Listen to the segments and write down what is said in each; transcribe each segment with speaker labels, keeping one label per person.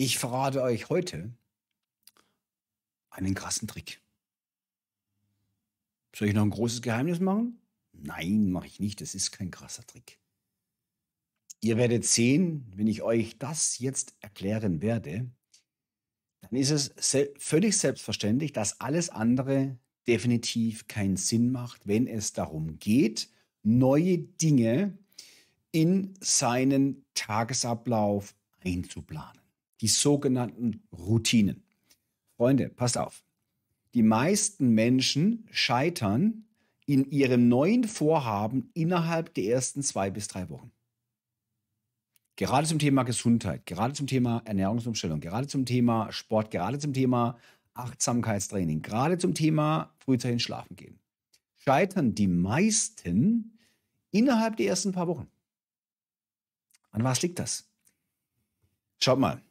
Speaker 1: Ich verrate euch heute einen krassen Trick. Soll ich noch ein großes Geheimnis machen? Nein, mache ich nicht. Das ist kein krasser Trick. Ihr werdet sehen, wenn ich euch das jetzt erklären werde, dann ist es se völlig selbstverständlich, dass alles andere definitiv keinen Sinn macht, wenn es darum geht, neue Dinge in seinen Tagesablauf einzuplanen die sogenannten Routinen. Freunde, passt auf. Die meisten Menschen scheitern in ihrem neuen Vorhaben innerhalb der ersten zwei bis drei Wochen. Gerade zum Thema Gesundheit, gerade zum Thema Ernährungsumstellung, gerade zum Thema Sport, gerade zum Thema Achtsamkeitstraining, gerade zum Thema frühzeitig schlafen gehen. Scheitern die meisten innerhalb der ersten paar Wochen. An was liegt das? Schaut mal,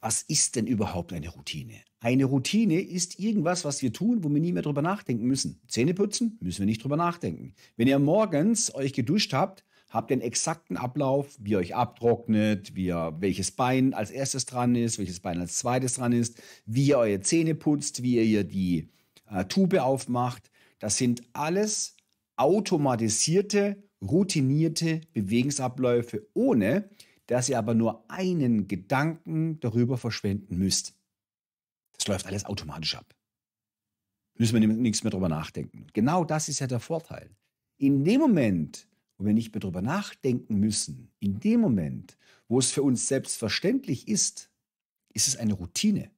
Speaker 1: was ist denn überhaupt eine Routine? Eine Routine ist irgendwas, was wir tun, wo wir nie mehr drüber nachdenken müssen. Zähne putzen, müssen wir nicht drüber nachdenken. Wenn ihr morgens euch geduscht habt, habt ihr einen exakten Ablauf, wie ihr euch abtrocknet, wie ihr, welches Bein als erstes dran ist, welches Bein als zweites dran ist, wie ihr eure Zähne putzt, wie ihr die äh, Tube aufmacht. Das sind alles automatisierte, routinierte Bewegungsabläufe, ohne dass ihr aber nur einen Gedanken darüber verschwenden müsst. Das läuft alles automatisch ab. Müssen wir nichts mehr darüber nachdenken. Genau das ist ja der Vorteil. In dem Moment, wo wir nicht mehr darüber nachdenken müssen, in dem Moment, wo es für uns selbstverständlich ist, ist es eine Routine.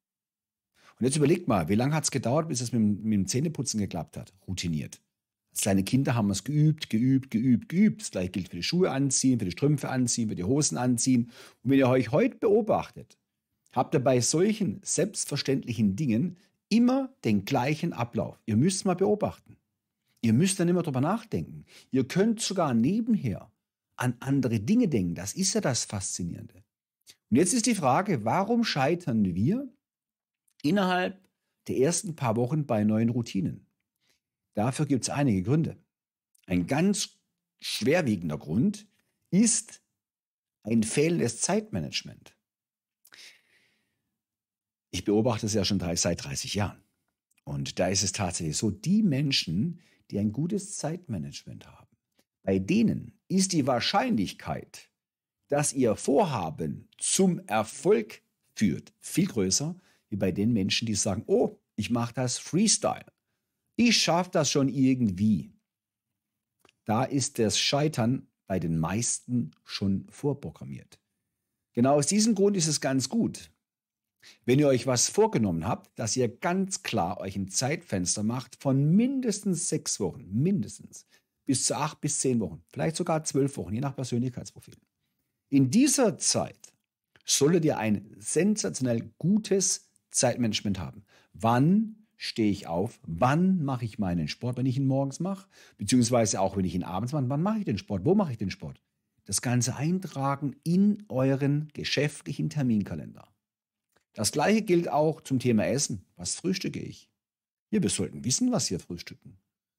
Speaker 1: Und jetzt überlegt mal, wie lange hat es gedauert, bis es mit, mit dem Zähneputzen geklappt hat? Routiniert. Kleine Kinder haben es geübt, geübt, geübt, geübt. Das gleiche gilt für die Schuhe anziehen, für die Strümpfe anziehen, für die Hosen anziehen. Und wenn ihr euch heute beobachtet, habt ihr bei solchen selbstverständlichen Dingen immer den gleichen Ablauf. Ihr müsst mal beobachten. Ihr müsst dann immer drüber nachdenken. Ihr könnt sogar nebenher an andere Dinge denken. Das ist ja das Faszinierende. Und jetzt ist die Frage, warum scheitern wir innerhalb der ersten paar Wochen bei neuen Routinen? Dafür gibt es einige Gründe. Ein ganz schwerwiegender Grund ist ein fehlendes Zeitmanagement. Ich beobachte es ja schon seit 30 Jahren. Und da ist es tatsächlich so, die Menschen, die ein gutes Zeitmanagement haben, bei denen ist die Wahrscheinlichkeit, dass ihr Vorhaben zum Erfolg führt, viel größer, wie bei den Menschen, die sagen, oh, ich mache das Freestyle. Ich schaffe das schon irgendwie. Da ist das Scheitern bei den meisten schon vorprogrammiert. Genau aus diesem Grund ist es ganz gut, wenn ihr euch was vorgenommen habt, dass ihr ganz klar euch ein Zeitfenster macht von mindestens sechs Wochen, mindestens, bis zu acht bis zehn Wochen, vielleicht sogar zwölf Wochen, je nach Persönlichkeitsprofil. In dieser Zeit solltet ihr ein sensationell gutes Zeitmanagement haben. Wann stehe ich auf? Wann mache ich meinen Sport, wenn ich ihn morgens mache? Beziehungsweise auch, wenn ich ihn abends mache. Wann mache ich den Sport? Wo mache ich den Sport? Das Ganze eintragen in euren geschäftlichen Terminkalender. Das gleiche gilt auch zum Thema Essen. Was frühstücke ich? Ja, wir sollten wissen, was wir frühstücken.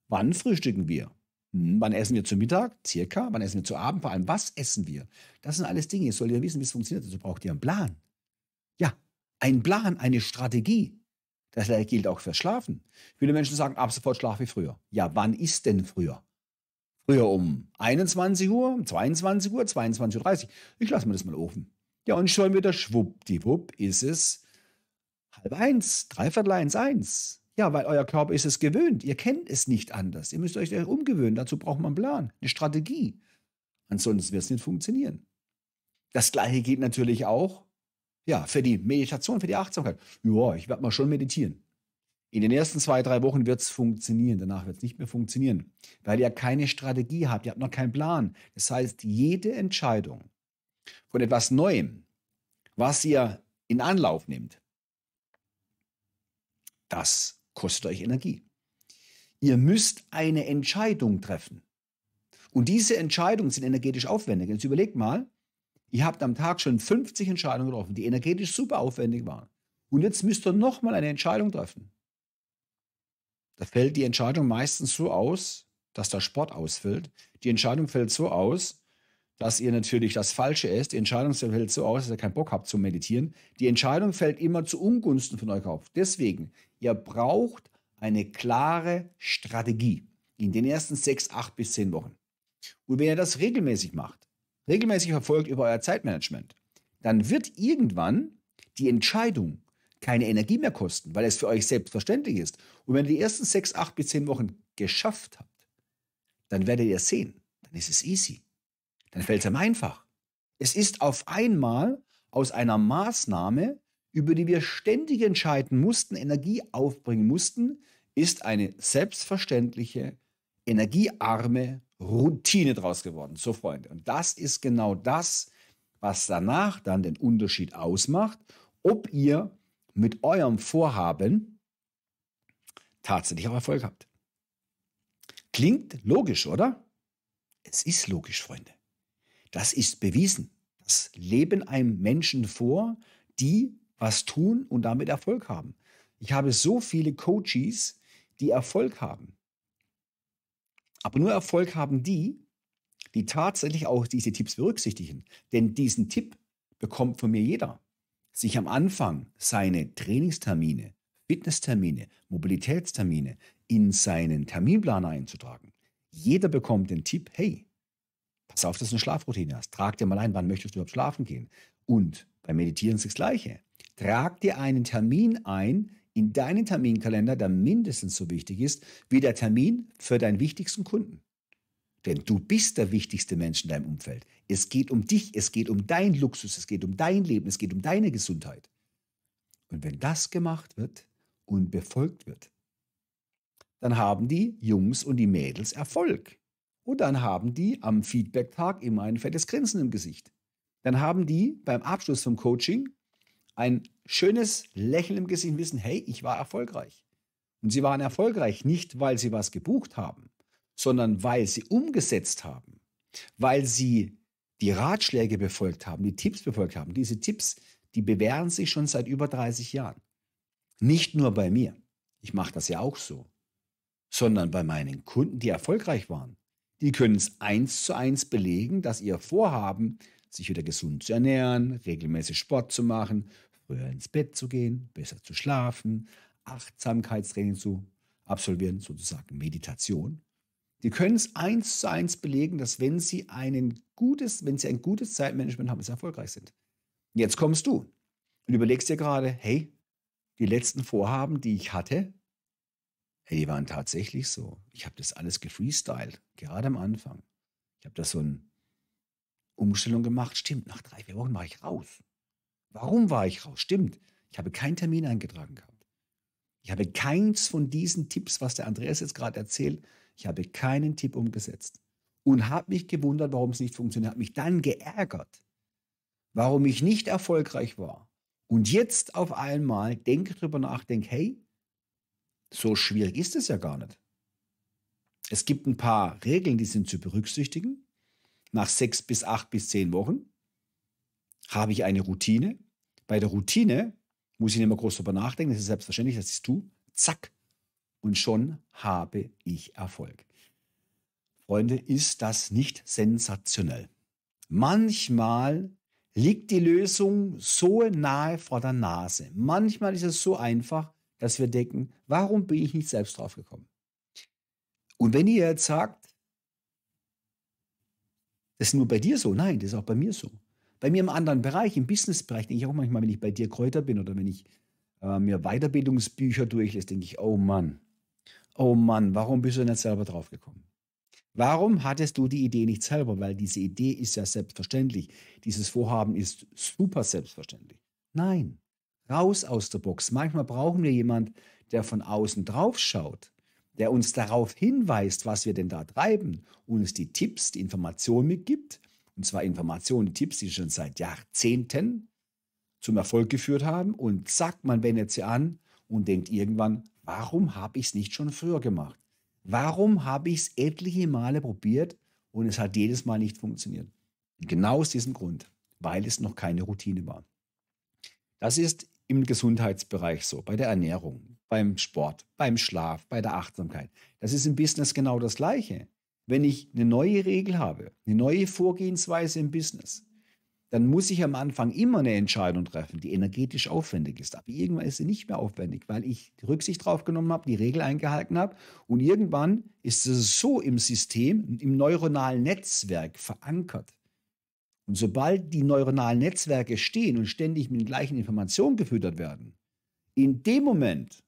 Speaker 1: Wann frühstücken wir? Hm, wann essen wir zu Mittag? Circa. Wann essen wir zu Abend? Vor allem, was essen wir? Das sind alles Dinge. Ihr sollt ja wissen, wie es funktioniert. Also braucht ihr einen Plan. Ja, ein Plan, eine Strategie. Das gilt auch fürs Schlafen. Viele Menschen sagen, ab sofort schlafe ich früher. Ja, wann ist denn früher? Früher um 21 Uhr, um 22 Uhr, 22.30 Uhr. Ich lasse mir das mal offen. Ja, und schon wieder schwuppdiwupp ist es halb eins, dreiviertel eins, eins. Ja, weil euer Körper ist es gewöhnt. Ihr kennt es nicht anders. Ihr müsst euch umgewöhnen. Dazu braucht man einen Plan, eine Strategie. Ansonsten wird es nicht funktionieren. Das gleiche geht natürlich auch ja, für die Meditation, für die Achtsamkeit. Ja, ich werde mal schon meditieren. In den ersten zwei, drei Wochen wird es funktionieren, danach wird es nicht mehr funktionieren, weil ihr keine Strategie habt, ihr habt noch keinen Plan. Das heißt, jede Entscheidung von etwas Neuem, was ihr in Anlauf nehmt, das kostet euch Energie. Ihr müsst eine Entscheidung treffen. Und diese Entscheidungen sind energetisch aufwendig. Jetzt überlegt mal, Ihr habt am Tag schon 50 Entscheidungen getroffen, die energetisch super aufwendig waren. Und jetzt müsst ihr nochmal eine Entscheidung treffen. Da fällt die Entscheidung meistens so aus, dass der Sport ausfällt. Die Entscheidung fällt so aus, dass ihr natürlich das Falsche esst. Die Entscheidung fällt so aus, dass ihr keinen Bock habt zu meditieren. Die Entscheidung fällt immer zu Ungunsten von euch auf. Deswegen, ihr braucht eine klare Strategie in den ersten sechs, acht bis zehn Wochen. Und wenn ihr das regelmäßig macht, regelmäßig verfolgt über euer Zeitmanagement, dann wird irgendwann die Entscheidung keine Energie mehr kosten, weil es für euch selbstverständlich ist. Und wenn ihr die ersten sechs, acht bis zehn Wochen geschafft habt, dann werdet ihr sehen, dann ist es easy. Dann fällt es einem einfach. Es ist auf einmal aus einer Maßnahme, über die wir ständig entscheiden mussten, Energie aufbringen mussten, ist eine selbstverständliche, energiearme Routine draus geworden. So, Freunde. Und das ist genau das, was danach dann den Unterschied ausmacht, ob ihr mit eurem Vorhaben tatsächlich auch Erfolg habt. Klingt logisch, oder? Es ist logisch, Freunde. Das ist bewiesen. Das leben einem Menschen vor, die was tun und damit Erfolg haben. Ich habe so viele Coaches, die Erfolg haben. Aber nur Erfolg haben die, die tatsächlich auch diese Tipps berücksichtigen. Denn diesen Tipp bekommt von mir jeder. Sich am Anfang seine Trainingstermine, Fitnesstermine, Mobilitätstermine in seinen Terminplaner einzutragen. Jeder bekommt den Tipp, hey, pass auf, dass du eine Schlafroutine hast. Trag dir mal ein, wann möchtest du überhaupt schlafen gehen. Und beim Meditieren ist das Gleiche. Trag dir einen Termin ein in deinen Terminkalender, der mindestens so wichtig ist wie der Termin für deinen wichtigsten Kunden. Denn du bist der wichtigste Mensch in deinem Umfeld. Es geht um dich, es geht um dein Luxus, es geht um dein Leben, es geht um deine Gesundheit. Und wenn das gemacht wird und befolgt wird, dann haben die Jungs und die Mädels Erfolg. Und dann haben die am Feedback-Tag immer ein fettes Grinsen im Gesicht. Dann haben die beim Abschluss vom Coaching ein schönes Lächeln im Gesicht wissen, hey, ich war erfolgreich. Und sie waren erfolgreich nicht, weil sie was gebucht haben, sondern weil sie umgesetzt haben, weil sie die Ratschläge befolgt haben, die Tipps befolgt haben. Diese Tipps, die bewähren sich schon seit über 30 Jahren. Nicht nur bei mir, ich mache das ja auch so, sondern bei meinen Kunden, die erfolgreich waren. Die können es eins zu eins belegen, dass ihr Vorhaben, sich wieder gesund zu ernähren, regelmäßig Sport zu machen, früher ins Bett zu gehen, besser zu schlafen, Achtsamkeitstraining zu absolvieren, sozusagen Meditation, die können es eins zu eins belegen, dass wenn sie, einen gutes, wenn sie ein gutes Zeitmanagement haben, sie erfolgreich sind. Jetzt kommst du und überlegst dir gerade, hey, die letzten Vorhaben, die ich hatte, hey, die waren tatsächlich so. Ich habe das alles gefreestylt, gerade am Anfang. Ich habe da so eine Umstellung gemacht. Stimmt, nach drei, vier Wochen war ich raus. Warum war ich raus? Stimmt, ich habe keinen Termin eingetragen gehabt. Ich habe keins von diesen Tipps, was der Andreas jetzt gerade erzählt, ich habe keinen Tipp umgesetzt und habe mich gewundert, warum es nicht funktioniert, habe mich dann geärgert, warum ich nicht erfolgreich war. Und jetzt auf einmal denke drüber nach, denke, hey, so schwierig ist es ja gar nicht. Es gibt ein paar Regeln, die sind zu berücksichtigen. Nach sechs bis acht bis zehn Wochen habe ich eine Routine. Bei der Routine muss ich nicht mehr groß darüber nachdenken, das ist selbstverständlich, dass ich es tue. Zack, und schon habe ich Erfolg. Freunde, ist das nicht sensationell? Manchmal liegt die Lösung so nahe vor der Nase. Manchmal ist es so einfach, dass wir denken, warum bin ich nicht selbst drauf gekommen? Und wenn ihr jetzt sagt, das ist nur bei dir so, nein, das ist auch bei mir so. Bei mir im anderen Bereich, im Businessbereich, denke ich auch manchmal, wenn ich bei dir Kräuter bin oder wenn ich äh, mir Weiterbildungsbücher durchlese, denke ich, oh Mann, oh Mann, warum bist du nicht selber drauf gekommen? Warum hattest du die Idee nicht selber? Weil diese Idee ist ja selbstverständlich. Dieses Vorhaben ist super selbstverständlich. Nein, raus aus der Box. Manchmal brauchen wir jemand, der von außen drauf schaut, der uns darauf hinweist, was wir denn da treiben uns die Tipps, die Informationen mitgibt. Und zwar Informationen, Tipps, die schon seit Jahrzehnten zum Erfolg geführt haben. Und zack, man wendet sie an und denkt irgendwann, warum habe ich es nicht schon früher gemacht? Warum habe ich es etliche Male probiert und es hat jedes Mal nicht funktioniert? genau aus diesem Grund, weil es noch keine Routine war. Das ist im Gesundheitsbereich so, bei der Ernährung, beim Sport, beim Schlaf, bei der Achtsamkeit. Das ist im Business genau das Gleiche. wenn ich eine neue Regel habe, eine neue Vorgehensweise im Business, dann muss ich am Anfang immer eine Entscheidung treffen, die energetisch aufwendig ist. Aber irgendwann ist sie nicht mehr aufwendig, weil ich die Rücksicht drauf genommen habe, die Regel eingehalten habe. Und irgendwann ist es so im System, im neuronalen Netzwerk verankert. Und sobald die neuronalen Netzwerke stehen und ständig mit den gleichen Informationen gefüttert werden, in dem Moment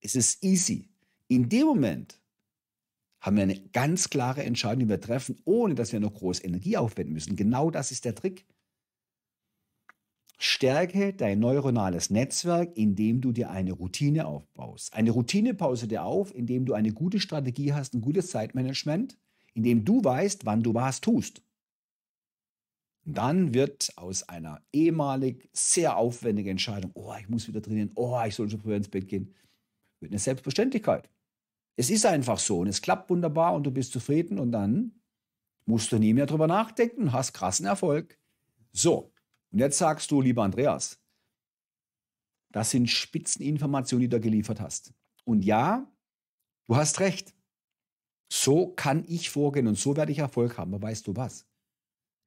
Speaker 1: ist es easy. In dem Moment haben wir eine ganz klare Entscheidung, die wir treffen, ohne dass wir noch groß Energie aufwenden müssen. Genau das ist der Trick. Stärke dein neuronales Netzwerk, indem du dir eine Routine aufbaust. Eine Routine pause dir auf, indem du eine gute Strategie hast, ein gutes Zeitmanagement, indem du weißt, wann du was tust. Dann wird aus einer ehemalig sehr aufwendigen Entscheidung, oh, ich muss wieder drinnen, oh, ich soll schon früher ins Bett gehen, wird eine Selbstverständlichkeit. Es ist einfach so und es klappt wunderbar und du bist zufrieden und dann musst du nie mehr drüber nachdenken und hast krassen Erfolg. So, und jetzt sagst du, lieber Andreas, das sind Spitzeninformationen, die du geliefert hast. Und ja, du hast recht. So kann ich vorgehen und so werde ich Erfolg haben. Aber weißt du was?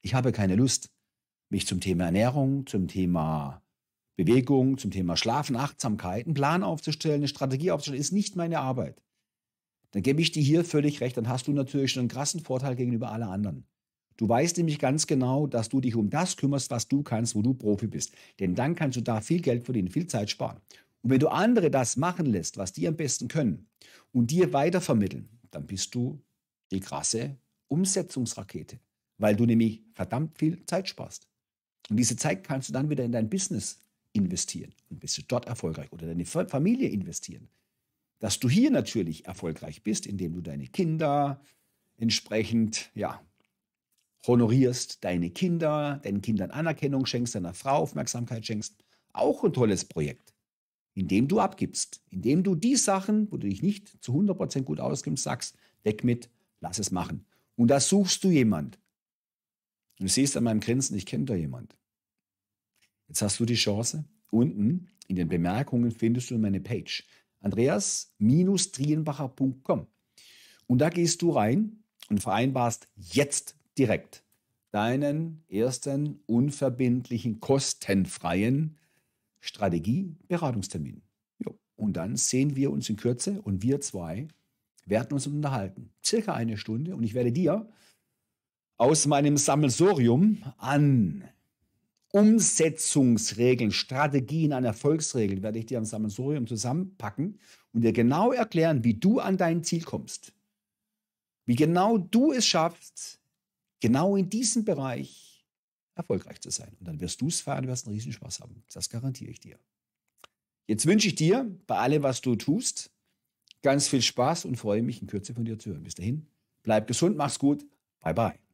Speaker 1: Ich habe keine Lust, mich zum Thema Ernährung, zum Thema Bewegung, zum Thema Schlafen, Achtsamkeit, einen Plan aufzustellen, eine Strategie aufzustellen, ist nicht meine Arbeit dann gebe ich dir hier völlig recht, dann hast du natürlich einen krassen Vorteil gegenüber allen anderen. Du weißt nämlich ganz genau, dass du dich um das kümmerst, was du kannst, wo du Profi bist. Denn dann kannst du da viel Geld verdienen, viel Zeit sparen. Und wenn du andere das machen lässt, was die am besten können und dir weitervermitteln, dann bist du die krasse Umsetzungsrakete, weil du nämlich verdammt viel Zeit sparst. Und diese Zeit kannst du dann wieder in dein Business investieren und bist du dort erfolgreich oder deine Familie investieren dass du hier natürlich erfolgreich bist, indem du deine Kinder entsprechend, ja, honorierst, deine Kinder, deinen Kindern Anerkennung schenkst, deiner Frau Aufmerksamkeit schenkst. Auch ein tolles Projekt, indem du abgibst, indem du die Sachen, wo du dich nicht zu 100% gut auskennst, sagst, weg mit, lass es machen. Und da suchst du jemand. Und du siehst an meinem Grinsen, ich kenne da jemand. Jetzt hast du die Chance. Unten in den Bemerkungen findest du meine Page andreas-trienbacher.com. Und da gehst du rein und vereinbarst jetzt direkt deinen ersten unverbindlichen, kostenfreien Strategie-Beratungstermin. Und dann sehen wir uns in Kürze und wir zwei werden uns unterhalten. Circa eine Stunde und ich werde dir aus meinem Sammelsorium an Umsetzungsregeln, Strategien an Erfolgsregeln werde ich dir am Sammelsurium zusammenpacken und dir genau erklären, wie du an dein Ziel kommst. Wie genau du es schaffst, genau in diesem Bereich erfolgreich zu sein. Und dann wirst du es feiern, wirst einen Riesenspaß haben. Das garantiere ich dir. Jetzt wünsche ich dir bei allem, was du tust, ganz viel Spaß und freue mich in Kürze von dir zu hören. Bis dahin, bleib gesund, mach's gut. Bye bye.